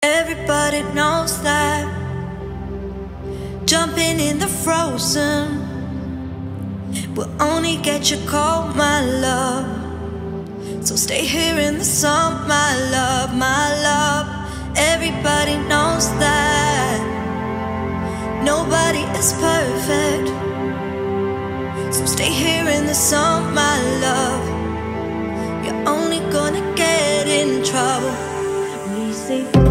Everybody knows that jumping in the frozen will only get you cold, my love. So stay here in the sun, my love, my love. Everybody knows that nobody is perfect. So stay here in the sun, my love. You're only gonna get in trouble. Please stay.